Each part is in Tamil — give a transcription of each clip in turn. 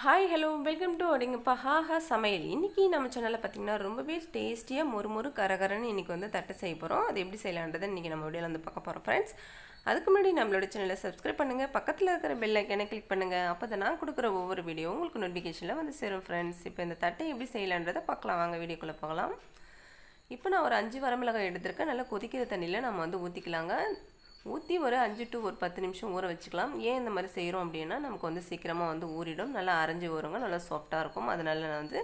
ஹாய் ஹலோ வெல்கம் டு அடிங்கப்பா ஹாஹா சமையல். இன்றைக்கி நம்ம சேனலில் பார்த்தீங்கன்னா ரொம்பவே டேஸ்டியாக மொறு மொறு கரகரன்னு இன்றைக்கி வந்து தட்டை செய்ய போகிறோம் அது எப்படி செய்யலான்றதை இன்றைக்கி நம்ம வீடியோவில் வந்து பார்க்க போகிறோம் ஃப்ரெண்ட்ஸ் அதுக்கு முன்னாடி நம்மளோட சேனலை சப்ஸ்கிரைப் பண்ணுங்கள் பக்கத்தில் இருக்கிற பெல் ஐக்கனை கிளிக் பண்ணுங்கள் அப்போ தான் நான் கொடுக்குற ஒவ்வொரு வீடியோ உங்களுக்கு நோட்டிஃபிகேஷனில் வந்து சேரும் ஃப்ரெண்ட்ஸ் இப்போ இந்த தட்டை எப்படி செய்யலான்றதை பார்க்கலாம். வாங்க வீடியோக்குள்ளே போகலாம். இப்போ நான் ஒரு அஞ்சு வரமிளகாய் எடுத்திருக்கேன். நல்லா கொதிக்கிற தண்ணியில் நம்ம வந்து ஊற்றிக்கலாங்க ஊற்றி ஒரு அஞ்சு டு ஒரு பத்து நிமிஷம் ஊற வச்சுக்கலாம். ஏன் இந்த மாதிரி செய்கிறோம் அப்படின்னா நமக்கு வந்து சீக்கிரமாக வந்து ஊறிடும். நல்லா அரைஞ்சி வருங்க நல்லா சாஃப்டாக இருக்கும். அதனால நான் வந்து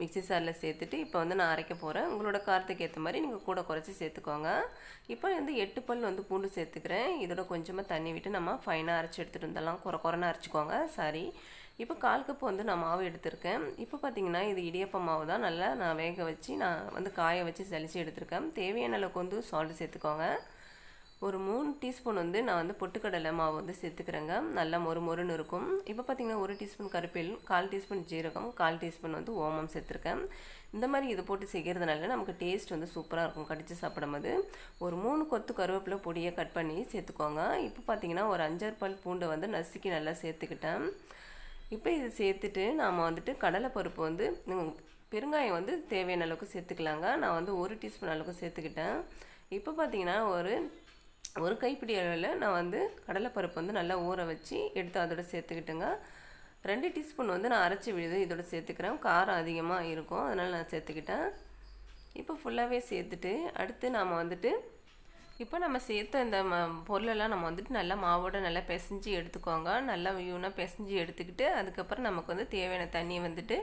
மிக்ஸி சாரில் சேர்த்துட்டு இப்போ வந்து நான் அரைக்க போகிறேன் உங்களோட காரத்துக்கு ஏற்ற மாதிரி நீங்கள் கூட குறைச்சி சேர்த்துக்கோங்க. இப்போ வந்து எட்டு பல் வந்து பூண்டு சேர்த்துக்கிறேன். இதோட கொஞ்சமாக தண்ணி விட்டு நம்ம ஃபைனாக அரைச்சி எடுத்துகிட்டு இருந்தாலும் குறை குறைன்னு அரைச்சிக்கோங்க. சாரி இப்போ கால் கப்பு வந்து நான் மாவு எடுத்திருக்கேன். இப்போ பார்த்தீங்கன்னா இது இடியப்ப மாவு தான். நல்லா நான் வேக வச்சு நான் வந்து காய வச்சு சலிச்சு எடுத்திருக்கேன். தேவையான அளவுக்கு வந்து சால்ட் சேர்த்துக்கோங்க. ஒரு மூணு டீஸ்பூன் வந்து நான் வந்து பொட்டுக்கடலை மாவு வந்து சேர்த்துக்கிறேங்க. நல்லா மொறு மொறுன்னு இருக்கும். இப்போ பார்த்தீங்கன்னா ஒரு டீஸ்பூன் கருப்பில் கால் டீஸ்பூன் ஜீரகம் கால் டீஸ்பூன் வந்து ஓமம் சேர்த்துருக்கேன். இந்த மாதிரி இது போட்டு செய்கிறதுனால நமக்கு டேஸ்ட் வந்து சூப்பராக இருக்கும். கடித்து சாப்பிடும்போது ஒரு மூணு கொத்து கருவேப்பிலை பொடியை கட் பண்ணி சேர்த்துக்கோங்க. இப்போ பார்த்தீங்கன்னா ஒரு அஞ்சாறு பல் பூண்டை வந்து நசுக்கி நல்லா சேர்த்துக்கிட்டேன். இப்போ இது சேர்த்துட்டு நாம் வந்துட்டு கடலைப்பருப்பு வந்து பெருங்காயம் வந்து தேவையான அளவுக்கு சேர்த்துக்கலாங்க. நான் வந்து ஒரு டீஸ்பூன் அளவுக்கு சேர்த்துக்கிட்டேன். இப்போ பார்த்தீங்கன்னா ஒரு ஒரு கைப்பிடி அளவில் நான் வந்து கடலைப்பருப்பு வந்து நல்லா ஊற வச்சு எடுத்து அதோட சேர்த்துக்கிட்டேங்க. ரெண்டு டீஸ்பூன் வந்து நான் அரைச்சி விழுது இதோட சேர்த்துக்கிறேன். காரம் அதிகமாக இருக்கும் அதனால் நான் சேர்த்துக்கிட்டேன். இப்போ ஃபுல்லாகவே சேர்த்துட்டு அடுத்து நாம் வந்துட்டு இப்போ நம்ம சேர்த்த இந்த ம பொருளெல்லாம் நம்ம வந்துட்டு நல்லா மாவோட நல்லா பிசைஞ்சு எடுத்துக்கோங்க. நல்லா வியூனாக பிசைஞ்சு எடுத்துக்கிட்டு அதுக்கப்புறம் நமக்கு வந்து தேவையான தண்ணியை வந்துட்டு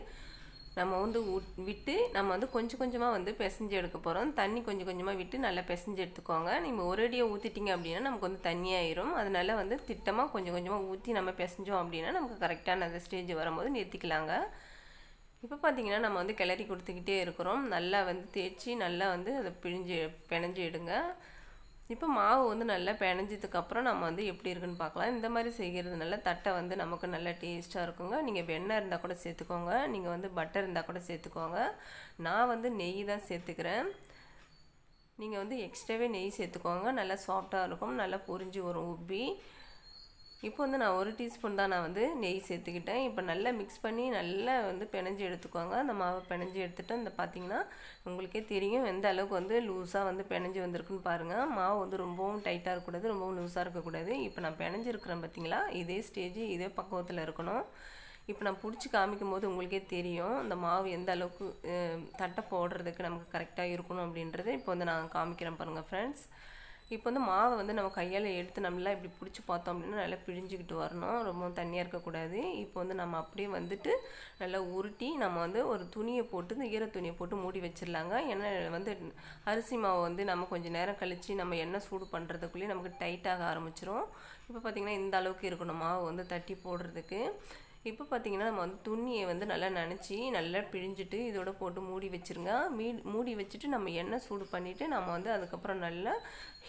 நம்ம வந்து விட்டு நம்ம வந்து கொஞ்சம் கொஞ்சமாக வந்து பிசைஞ்சு எடுக்க போகிறோம் தண்ணி கொஞ்சம் கொஞ்சமாக விட்டு நல்லா பிசைஞ்சு எடுத்துக்கோங்க. நீங்கள் ஒரு ஊற்றிட்டிங்க அப்படின்னா நமக்கு வந்து தண்ணியாயிரும் அதனால வந்து திட்டமாக கொஞ்சம் கொஞ்சமாக ஊற்றி நம்ம பிசைஞ்சோம் அப்படின்னா நமக்கு கரெக்டான அந்த ஸ்டேஜ் வரும்போது நிறுத்திக்கலாங்க. இப்போ பார்த்தீங்கன்னா நம்ம வந்து கிளறி கொடுத்துக்கிட்டே இருக்கிறோம். நல்லா வந்து தேய்ச்சி நல்லா வந்து அதை பிழிஞ்சு பிணைஞ்சு எடுங்க. இப்போ மாவு வந்து நல்லா பிணைஞ்சதுக்கப்புறம் நம்ம வந்து எப்படி இருக்குன்னு பார்க்கலாம். இந்த மாதிரி செய்கிறதுனால தட்டை வந்து நமக்கு நல்லா டேஸ்ட்டாக இருக்குங்க. நீங்கள் வெண்ணெய் இருந்தால் கூட சேர்த்துக்கோங்க. நீங்கள் வந்து பட்டர் இருந்தால் கூட சேர்த்துக்கோங்க. நான் வந்து நெய் தான் சேர்த்துக்கிறேன். நீங்கள் வந்து எக்ஸ்ட்ராவே நெய் சேர்த்துக்கோங்க. நல்லா சாஃப்டாக இருக்கும். நல்லா பொரிஞ்சு வரும் உப்பி. இப்போ வந்து நான் ஒரு டீஸ்பூன் தான் நான் வந்து நெய் சேர்த்துக்கிட்டேன். இப்போ நல்லா மிக்ஸ் பண்ணி நல்லா வந்து பிணைஞ்சி எடுத்துக்கோங்க. அந்த மாவை பிணைஞ்சி எடுத்துகிட்டு இந்த பார்த்தீங்கன்னா உங்களுக்கே தெரியும் எந்த அளவுக்கு வந்து லூஸாக வந்து பிணைஞ்சி வந்திருக்குன்னு பாருங்கள் மாவு வந்து ரொம்பவும் டைட்டாக இருக்கக்கூடாது ரொம்பவும் லூஸாக இருக்கக்கூடாது. இப்போ நான் பிணைஞ்சிருக்கிறேன் பார்த்தீங்களா இதே ஸ்டேஜ் இதே பக்குவத்தில் இருக்கணும். இப்போ நான் பிடிச்சி காமிக்கும் போது உங்களுக்கே தெரியும் இந்த மாவு எந்த அளவுக்கு தட்டை போடுறதுக்கு நமக்கு கரெக்டாக இருக்கணும் அப்படின்றது. இப்போ வந்து நான் காமிக்கிறேன் பாருங்கள் ஃப்ரெண்ட்ஸ் இப்போ வந்து மாவை வந்து நம்ம கையால் எடுத்து நம்மளாம் இப்படி பிடிச்சி பார்த்தோம் அப்படின்னா நல்லா பிழிஞ்சிக்கிட்டு வரணும். ரொம்ப தண்ணியாக இருக்கக்கூடாது இப்போ வந்து நம்ம அப்படியே வந்துட்டு நல்லா உருட்டி நம்ம வந்து ஒரு துணியை போட்டு இந்த ஈர துணியை போட்டு மூடி வச்சிடலாங்க. ஏன்னா வந்து அரிசி மாவை வந்து நம்ம கொஞ்சம் நேரம் கழித்து நம்ம எண்ணெய் சூடு பண்ணுறதுக்குள்ளேயே நமக்கு டைட்டாக ஆரம்பிச்சிரும். இப்போ பார்த்திங்கன்னா இந்த அளவுக்கு இருக்கணும். மாவு வந்து தட்டி போடுறதுக்கு. இப்போ பார்த்தீங்கன்னா நம்ம வந்து துணியை வந்து நல்லா நினச்சி நல்லா பிழிஞ்சிட்டு இதோட போட்டு மூடி வச்சுருங்க. மீ மூடி வச்சுட்டு நம்ம எண்ணெய் சூடு பண்ணிவிட்டு நம்ம வந்து அதுக்கப்புறம் நல்லா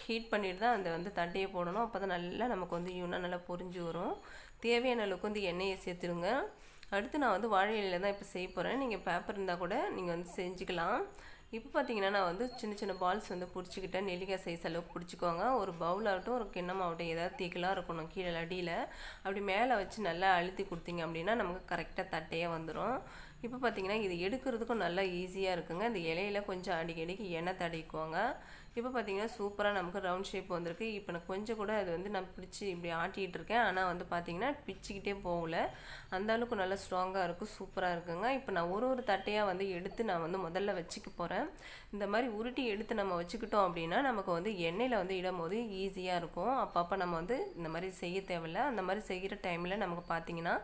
ஹீட் பண்ணிட்டு தான் அந்த வந்து தட்டையை போடணும். அப்போ தான் நல்லா நமக்கு வந்து யூனாக நல்லா பொரிஞ்சு வரும். தேவையான அளவுக்கு வந்து எண்ணெயை சேர்த்துருங்க அடுத்து நான் வந்து வாழை இலையில் தான் இப்போ செய்ய போகிறேன் நீங்கள் பேப்பர் இருந்தால் கூட நீங்கள் வந்து செஞ்சுக்கலாம். இப்போ பார்த்தீங்கன்னா நான் வந்து சின்ன சின்ன பால்ஸ் வந்து பிடிச்சிக்கிட்டேன். நெல்லிக்காய் சைஸ் அளவுக்கு பிடிச்சிக்கோங்க. ஒரு பவுல் ஆகட்டும் ஒரு கிண்ணமாகட்டும் ஏதாவது தீக்கலாக இருக்கணும் கீழே அடியில். அப்படி மேலே வச்சு நல்லா அழுத்தி கொடுத்தீங்க அப்படின்னா நமக்கு கரெக்டாக தட்டையே வந்துடும் இப்போ பார்த்தீங்கன்னா இது எடுக்கிறதுக்கும் நல்லா ஈஸியாக இருக்குங்க. இந்த இலையில கொஞ்சம் அடிக்கடிக்கு எண்ணெய் தடிக்குவாங்க இப்போ பார்த்தீங்கன்னா சூப்பராக நமக்கு ரவுண்ட் ஷேப் வந்திருக்கு. இப்போ நான் கொஞ்சம் கூட அது வந்து நான் பிடிச்சி இப்படி ஆட்டிகிட்டு இருக்கேன். ஆனால் வந்து பார்த்தீங்கன்னா பிச்சுக்கிட்டே போகல. அந்த அளவுக்கு நல்லா ஸ்ட்ராங்காக இருக்கும் சூப்பராக இருக்குங்க. இப்போ நான் ஒரு ஒரு தட்டையாக வந்து எடுத்து நான் வந்து முதல்ல வச்சுக்க போகிறேன் இந்த மாதிரி உருட்டி எடுத்து நம்ம வச்சுக்கிட்டோம் அப்படின்னா நமக்கு வந்து எண்ணெயில் வந்து இடும்போது ஈஸியாக இருக்கும். அப்பப்போ நம்ம வந்து இந்த மாதிரி செய்ய தேவையில்ல. அந்த மாதிரி செய்கிற டைமில் நமக்கு பார்த்தீங்கன்னா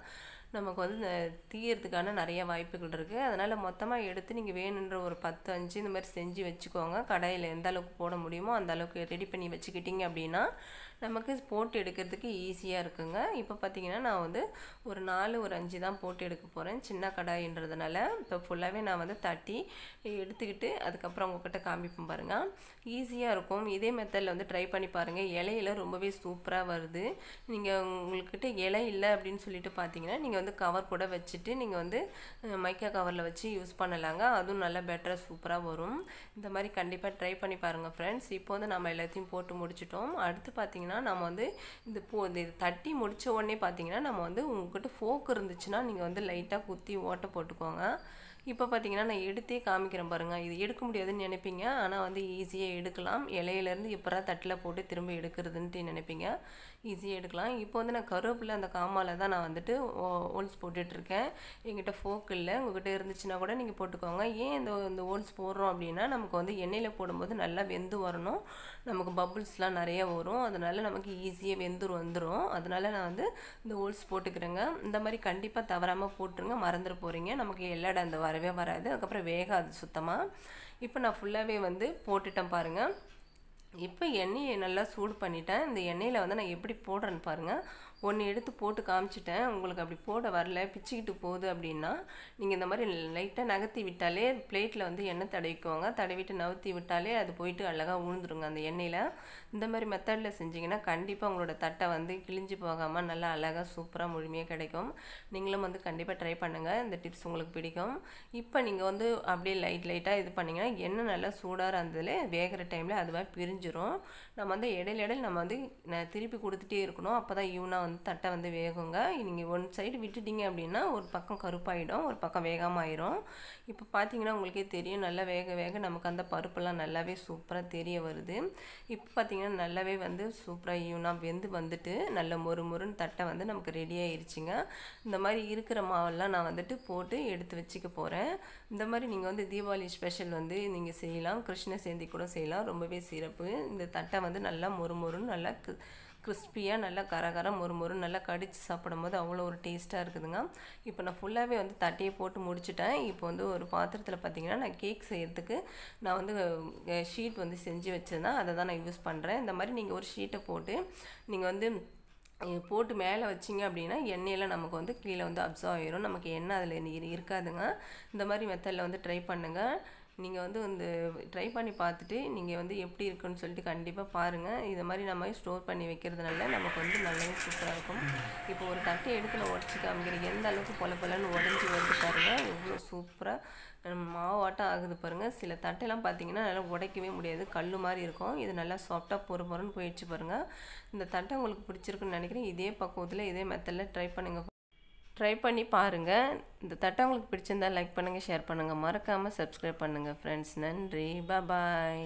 நமக்கு வந்து தீயறதுக்கான நிறைய வாய்ப்புகள் இருக்குது அதனால் மொத்தமாக எடுத்து நீங்கள் வேணுன்ற ஒரு பத்து அஞ்சு இந்த மாதிரி செஞ்சு வச்சுக்கோங்க. கடையில் எந்த அளவுக்கு போட முடியுமோ அந்த அளவுக்கு ரெடி பண்ணி வச்சுக்கிட்டிங்க அப்படின்னா நமக்கு போட்டு எடுக்கிறதுக்கு ஈஸியாக இருக்குங்க. இப்போ பார்த்தீங்கன்னா நான் வந்து ஒரு நாலு ஒரு அஞ்சு தான் போட்டு எடுக்க போகிறேன் சின்ன கடாயின்றதுனால இப்போ ஃபுல்லாகவே நான் வந்து தட்டி எடுத்துக்கிட்டு அதுக்கப்புறம் உங்ககிட்ட காமிப்போம் பாருங்கள் ஈஸியாக இருக்கும். இதே மெத்தடில் வந்து ட்ரை பண்ணி பாருங்கள் இலையில ரொம்பவே சூப்பராக வருது. நீங்கள் உங்கள்கிட்ட இலை இல்லை அப்படின்னு சொல்லிட்டு பார்த்தீங்கன்னா நீங்கள் நீங்கள் வந்து கவர் கூட வச்சுட்டு நீங்கள் வந்து மைக்கா கவரில் வச்சு யூஸ் பண்ணலாங்க. அதுவும் நல்லா பெட்டராக சூப்பராக வரும். இந்த மாதிரி கண்டிப்பாக ட்ரை பண்ணி பாருங்கள் ஃப்ரெண்ட்ஸ் இப்போ வந்து நம்ம எல்லாத்தையும் போட்டு முடிச்சிட்டோம். அடுத்து பார்த்தீங்கன்னா நம்ம வந்து இந்த போ இந்த இது தட்டி முடித்த உடனே பார்த்தீங்கன்னா நம்ம வந்து உங்கள்கிட்ட ஃபோக் இருந்துச்சுன்னா நீங்கள் வந்து லைட்டாக குத்தி ஓட்டை போட்டுக்கோங்க. இப்போ பார்த்தீங்கன்னா நான் எடுத்தே காமிக்கிறேன் பாருங்கள் இது எடுக்க முடியாதுன்னு நினைப்பீங்க. ஆனால் வந்து ஈஸியாக எடுக்கலாம். இலையிலேருந்து இப்போதான் தட்டில் போட்டு திரும்ப எடுக்கிறதுன்ட்டு நினைப்பீங்க. ஈஸியாக எடுக்கலாம். இப்போ வந்து நான் கருவேப்பில் அந்த காமால தான் நான் வந்துட்டு ஓல்ஸ் போட்டுட்ருக்கேன். எங்கிட்ட ஃபோக் இல்லை. உங்ககிட்ட இருந்துச்சுன்னா கூட நீங்கள் போட்டுக்கோங்க. ஏன் இந்த இந்த ஓல்ஸ் போடுறோம் அப்படின்னா நமக்கு வந்து எண்ணெயில் போடும்போது நல்லா வெந்து வரணும். நமக்கு பபுள்ஸ்லாம் நிறைய வரும். அதனால் நமக்கு ஈஸியாக வெந்துரு வந்துடும் அதனால நான் வந்து இந்த ஓல்ஸ் போட்டுக்கிறேங்க. இந்த மாதிரி கண்டிப்பாக தவறாமல் போட்டுருங்க. மறந்துட போகிறீங்க நமக்கு எல்லாட அந்த வரவே வராது. அதுக்கப்புறம் வேகாது சுத்தமாக இப்போ நான் ஃபுல்லாகவே வந்து போட்டுட்டேன் பாருங்கள் இப்போ எண்ணெயை நல்லா சூடு பண்ணிட்டேன். இந்த எண்ணெயில் வந்து நான் எப்படி போடுறேன்னு பாருங்கள் ஒன்று எடுத்து போட்டு காமிச்சிட்டேன். உங்களுக்கு அப்படி போட வரல பிச்சுக்கிட்டு போகுது அப்படின்னா நீங்கள் இந்த மாதிரி லைட்டாக நகர்த்தி விட்டாலே பிளேட்டில் வந்து எண்ணெய் தடவிக்கோங்க. தடவிட்டு நவுத்தி விட்டாலே அது போயிட்டு அழகாக உழுந்துருங்க. அந்த எண்ணெயில் இந்த மாதிரி மெத்தடில் செஞ்சிங்கன்னா கண்டிப்பாக உங்களோட தட்டை வந்து கிழிஞ்சு போகாமல் நல்லா அழகாக சூப்பராக முழுமையாக கிடைக்கும். நீங்களும் வந்து கண்டிப்பாக ட்ரை பண்ணுங்கள் இந்த டிப்ஸ் உங்களுக்கு பிடிக்கும். இப்போ நீங்கள் வந்து அப்படியே லைட் லைட்டாக இது பண்ணிங்கன்னா எண்ணெய் நல்லா சூடாக இருந்ததுல வேகிற டைமில் அதுவாக பிரிஞ்சிரும். நம்ம வந்து இடையில இடையில நம்ம வந்து ந- திருப்பி கொடுத்துட்டே இருக்கணும். அப்போ தான் ஈவனாக வந்து தட்டை வந்து வேகுங்க. நீங்கள் ஒன் சைடு விட்டுட்டீங்க அப்படின்னா ஒரு பக்கம் கருப்பாயிடும் ஒரு பக்கம் வேகாம ஆயிரும் இப்போ பார்த்தீங்கன்னா உங்களுக்கே தெரியும் நல்லா வேக வேக நமக்கு அந்த பருப்பெல்லாம் நல்லாவே சூப்பராக தெரிய வருது. இப்போ பார்த்தீங்கன்னா நல்லாவே வந்து சூப்பராக ஈவனாக வெந்து வந்துட்டு நல்ல மொறு மொறுன்னு தட்டை வந்து நமக்கு ரெடி ஆயிடுச்சுங்க இந்த மாதிரி இருக்கிற மாவெல்லாம் நான் வந்துட்டு போட்டு எடுத்து வச்சுக்க போகிறேன் இந்த மாதிரி நீங்கள் வந்து தீபாவளி ஸ்பெஷல் வந்து நீங்கள் செய்யலாம். கிருஷ்ண சேந்தி கூட செய்யலாம். ரொம்பவே சிறப்பு. இந்த தட்டை வந்து நல்லா மொறு மொறுன்னு நல்லா கிறிஸ்பியாக நல்லா கரகரம் மொறு மொறு நல்லா கடிச்சு சாப்பிடும்போது அவ்வளோ ஒரு டேஸ்ட்டாக இருக்குதுங்க. இப்போ நான் ஃபுல்லாகவே வந்து தட்டியை போட்டு முடிச்சுட்டேன். இப்போ வந்து ஒரு பாத்திரத்தில் பார்த்திங்கன்னா நான் கேக் செய்கிறதுக்கு நான் வந்து ஷீட் வந்து செஞ்சு வச்சுருந்தேன். அதை தான் நான் யூஸ் பண்ணுறேன் இந்த மாதிரி நீங்கள் ஒரு ஷீட்டை போட்டு நீங்கள் வந்து போட்டு மேலே வச்சிங்க அப்படின்னா எண்ணெயெல்லாம் நமக்கு வந்து கீழே வந்து அப்சர்வ் ஆயிரும். நமக்கு எண்ணெய் அதில் இருக்காதுங்க. இந்த மாதிரி மெத்தடில் வந்து ட்ரை பண்ணுங்கள் நீங்கள் வந்து இந்த ட்ரை பண்ணி பார்த்துட்டு நீங்கள் வந்து எப்படி இருக்குன்னு சொல்லிட்டு கண்டிப்பாக பாருங்கள் இதை மாதிரி நம்ம ஸ்டோர் பண்ணி வைக்கிறதுனால நமக்கு வந்து நல்லாவே சூப்பராக இருக்கும். இப்போ ஒரு தட்டை எடுத்து நான் உடச்சி காமிக்கிறேன் எந்த அளவுக்கு பொல பொலன்னு உடஞ்சி வந்து பாருங்கள் எவ்வளோ சூப்பராக மாவாட்டம் ஆகுது பாருங்கள் சில தட்டையெல்லாம் பார்த்தீங்கன்னா நல்லா உடைக்கவே முடியாது. கல் மாதிரி இருக்கும். இது நல்லா சாஃப்டாக பொறு பொறுன்னு போயிடுச்சு பாருங்கள் இந்த தட்டை உங்களுக்கு பிடிச்சிருக்குன்னு நினைக்கிறேன். இதே பக்குவத்தில் இதே மெத்தடில் ட்ரை பண்ணுங்கள் ட்ரை பண்ணி பாருங்கள் இந்த தட்டை உங்களுக்கு பிடிச்சிருந்தா லைக் பண்ணுங்கள் ஷேர் பண்ணுங்கள் மறக்காமல் சப்ஸ்கிரைப் பண்ணுங்கள் ஃப்ரெண்ட்ஸ் நன்றி. பாய்